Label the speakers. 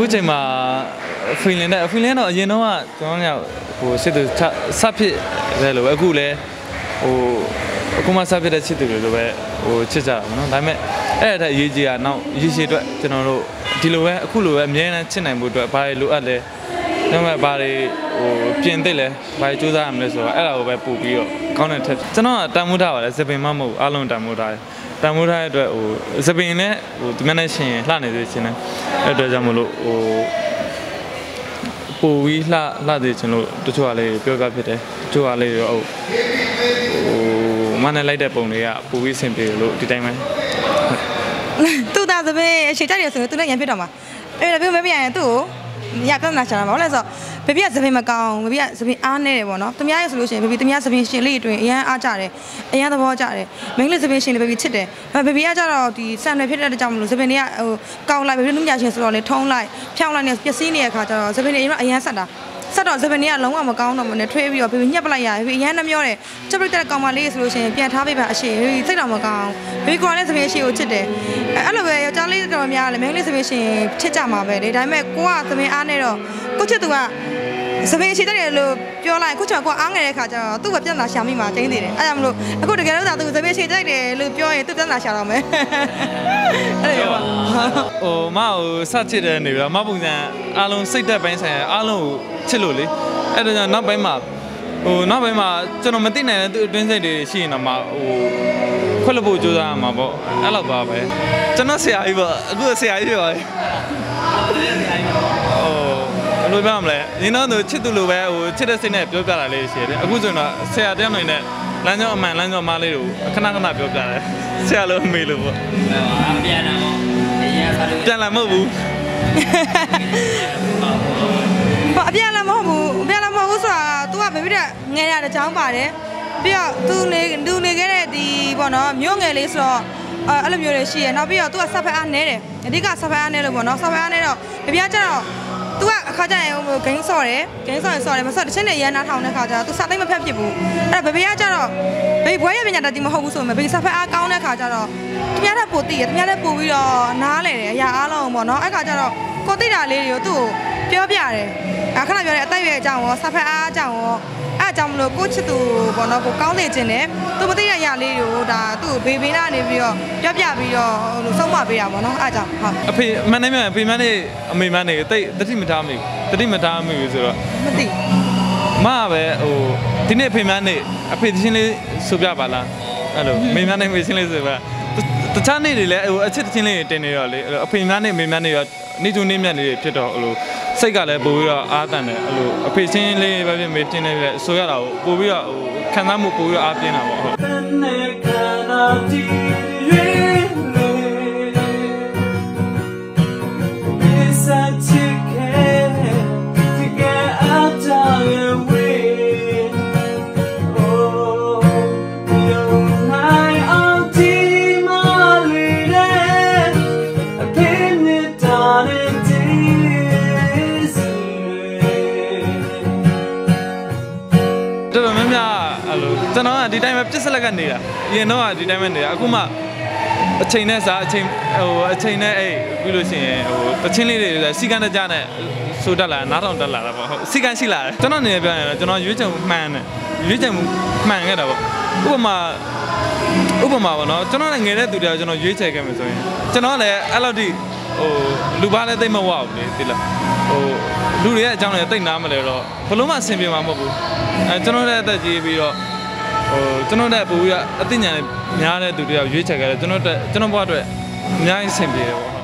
Speaker 1: အခုချိန်မှာဖီလင်နဲ့ဖီလင်တော့အရင်တော့ကကျွန်တော်တို့ဟိုစစ်သူစဖြစ်တယ်လို့ပဲအခုလည်းဟိုအခုမှစဖြစ်တဲ့ချစ်သူတွေလိုပဲဟိုချစ်ကြတာပေါ့နော်ဒါပေမဲ့အဲ့ဒါအရေးကြီးတာနောက်ရည်ရှိအတွက်ကျွန်တော်တို့ဒီလိုပဲအခုလိုပဲအမြဲတမ်းချစ်နိုင်ဖို့အတွက်ဘာတွေလိုအပ်လဲဒါပေမဲ့ဘာတွေဟိုပြင်သစ်လဲဘာတွေစူးစမ်းရမလဲဆိုတော့အဲ့ဒါကိုပဲပို့ပြီးတော့ကောင်းတဲ့ထက်ကျွန်တော်ကတန်မိုးထားပါတယ်စပင်မမဟုတ်အားလုံးတန်မိုးထားတယ် တန်မိုးထားတဲ့အတွက်ဟိုစပင်နဲ့ဟိုဒီမနဲ့ရှင်လှနေသေးချင်းတယ်အဲ့အတွက်ကြောင့်မလို့ဟိုပိုပြီးလှလှသေးချင်လို့တချို့ကလေးပြောပြဖြစ်တယ်တချို့ကလေးရောဟိုဟိုမနဲ့လိုက်တဲ့ပုံတွေကပိုပြီးအဆင်ပြေလို့ဒီတိုင်းပဲ
Speaker 2: သူ့သားသပင်းအချိန်ကြတယ်ဆိုရင်သူလည်းရန်ဖြစ်တော့မှာအဲ့ဒါပြောမပြရင်သူ့ကို ရပြဿနာရှာတာပါဟုတ်လဲဆိုဘေဘီကသပင်းမကောင်းဘေဘီကသပင်းအားနေတယ်ပေါ့နော်သူများရဆိုလို့ရှိရင်ဘေဘီသူများသပင်းရှင်လေးအတွင်းအရန်အားကြတယ်အရန်သဘောကြတယ်မိန်းကလေးသပင်းရှင်လေးဘေဘီချစ်တယ်ဒါပေမဲ့ဘေဘီကကြတော့ဒီဆန်တွေဖြစ်တဲ့ကြောင့်မလို့သပင်းတွေကဟိုကောင်းလိုက်ဘေဘီနှုတ်ညရှင်ဆိုတော့လေထုံးလိုက်ဖြောင်းလိုက်နေပျက်စီးနေတဲ့အခါကျတော့သပင်းတွေအရန်ဆက်တာ ဆက်တော့ဇပနီကလုံးဝမကောင်းတော့ဘူးနဲ့ထွေးပြီးတော့ဘေဘီညက်ပလိုက်ရတယ်ဘေဘီအရန်နှမျောတယ်ချက်ပလိုက်တဲ့ကောင်မလေးဆိုလို့ရှိရင်ပြန်ထားပေးပါအရှိဘေဘီစိတ်တော့မကောင်းဘေဘီကိုယ်လည်းဇပနီရှိကိုချစ်တယ်အဲ့လိုပဲယောက်ျားလေးတော်များလည်းမိန်းကလေးဇပနီရှင်ချစ်ကြမှာပဲလေဒါပေမဲ့ကိုကဇပနီအားနေတော့ကိုချစ်သူက ဇပနီရှိတယ်လို့ပြောလိုက်ကိုချောကိုအားငယ်တဲ့ခါကျတော့သူ့ကပြဿနာရှာမိမှာတင်းနေတယ်အဲ့ဒါမလို့အခုတကယ်လို့သာသူဇပနီရှိတယ်လို့ပြောရင်သူပြဿနာရှာတော့မယ်အဲ့လိုပါ
Speaker 1: ဟိုမဟိုစချစ်တဲ့နေပြီးတော့မပုံစံအားလုံးစိတ်သက်ပိုင်းဆိုင်ရာအားလုံးကိုချစ်လို့လေအဲ့ဒါကြောင့်နောက်ပိုင်းမှာဟိုနောက်ပိုင်းမှာကျွန်တော်မသိနိုင်တဲ့သူအတွင်းစိတ်တွေရှိရင်တော့မှဟိုခွက်လို့ဖို့ကြိုးစားရမှာပေါ့အဲ့လောက်ပါပဲကျွန်တော်ဆရာကြီးပေါ့အခုဆရာကြီးပါဟို ဘယ်လိုပြောမလဲရင်းတော့သူချစ်သူလိုပဲဟိုချစ်တဲ့စိတ်နဲ့ပြောပြတာလေးရှိတယ်အခုဆိုတော့ဆရာတယောက်နေနဲ့လမ်းကြောင်းအမှန်လမ်းကြောင်းမလေးကိုခဏခဏပြောပြတယ်ဆရာလိုအမေလိုပေါ့
Speaker 3: ပြန်လာတော့အရင်ကစားလို့
Speaker 1: ပြန်လာမဟုတ်ဘူး
Speaker 2: ဟောအပြန်လာမဟုတ်ဘူးအပြန်လာမဟုတ်ဘူးဆိုတာ तू ကဘေဘီတဲ့ငယ်ရတဲ့ချောင်းပါတယ်ပြီးတော့ तू နေ तू နေခဲ့တဲ့ဒီပေါ့နော်မြို့ငယ်လေးဆိုတော့အဲအဲ့လိုမျိုးတွေရှိရနောက်ပြီးတော့ तू ကစဖက်အားနဲတယ်အဓိကစဖက်အားနဲလို့ပေါ့နော်စဖက်အားနဲတော့ဘေဘီကကျတော့ तू ကအခါကျရင်ဟိုဂိမ်းဆော့တယ်ဂိမ်းဆော့ရင်ဆော့တယ်မဆော့တစ်ချက်နဲ့ရန်နာထောင်တဲ့ခါကျတော့ तू စသိမ့်မဖက်ဖြစ်ဘူးအဲ့ဒါဘေဘီကကျတော့ဘေဘီဘွဲရပညာတတ်တီမဟုတ်ဘူးဆိုပေမဲ့ဘေဘီစဖက်အားကောင်းတဲ့ခါကျတော့တမရတဲ့ပိုတိရတမရတဲ့ပိုပြီးတော့နားလေတယ်အရာအားလုံးပေါ့နော်အဲ့ခါကျတော့ကိုတိတာလေးတွေကိုသူ့ကိုပြောပြတယ်အခဏပြောတဲ့အတိုက်ရွယ်အကြောင်းရောစဖက်အားအကြောင်းရော အဲ့အကြောင်းမလို့ကိုချစ်သူပေါ့နော်ကိုကောင်းနေခြင်းနဲ့သူမသိတဲ့အရာလေးတွေကိုဒါသူ့ဘေဘေးနာနေပြီးတော့ပြောပြပြီးတော့ဟိုလိုဆုံးမပေးတာပေါ့နော်အဲ့အကြောင်းဟုတ်
Speaker 1: အဖေမန်းနေမြန်အဖေမန်းနေအမေမန်းနေတိတ်တတိမထားမိဘူးတတိမထားမိဘူးဆိုတော့
Speaker 2: မသိ
Speaker 1: မကပဲဟိုဒီနေ့အဖေမန်းနေအဖေသချင်းလေးဆိုပြပါလားအဲ့လိုမေမန်းနေမေချင်းလေးဆိုပါတခြားနေ့တွေလည်းဟိုအချစ်တချင်းလေးတွေတင်နေတော့လေအဲ့လိုအဖေမန်းနေမေမန်းနေရောနေတူနေမြတ်နေဖြစ်တော့အဲ့လို စိတ်ကလည်းပို့ပြီးတော့အားတန်တယ်အဲ့လိုအဖေချင်းလေးပဲဖြစ်မေတင်နေပဲဆိုရတာကိုပို့ပြီးတော့ဟိုခံစားမှုပို့ပြီးတော့အားပြင်းတာပေါ့ဟုတ်တော် ကျွန်တော်ကဒီတိုင်းပဲပြစ်စလက်ကနေတာအရင်တော့ကဒီတိုင်းပဲနေတာအခုမှအချိန်နဲ့စားအချိန်ဟိုအချိန်နဲ့အဲ့ပြီးလို့ရှိရင်ဟိုတချင်းလေးတွေစီကန်းတကြနဲ့ဆိုတက်လာနားထောင်တက်လာတာပေါ့ဟုတ်စီကန်းရှိလာတယ်ကျွန်တော်အနေနဲ့ပြောရင်တော့ကျွန်တော်ရွေးချယ်မှုမှန်တယ်ရွေးချယ်မှုမှန်ခဲ့တာပေါ့ဥပမာဥပမာပေါ့နော်ကျွန်တော်လည်းငယ်တဲ့သူတွေကကျွန်တော်ရွေးချယ်ခဲ့မယ်ဆိုရင်ကျွန်တော်လည်းအဲ့လောက်ထိဟိုလူပါလည်းသိမ့်မဝဘူးလေတိလားဟိုလူတွေရဲ့အကြောင်းလည်းသိမ့်နားမလဲတော့ဘလို့မှအဆင်ပြေမှာမဟုတ်ဘူးအဲကျွန်တော်လည်းအသက်ကြီးပြီးတော့ ဟိုကျွန်တော်လည်းပို့ပြီးတော့အသိဉာဏ်များတဲ့သူတွေကရွေးချယ်ခဲ့တယ်ကျွန်တော်တက်ကျွန်တော်ဘဝအတွက်အများကြီးအဆင်ပြေတယ်ပေါ့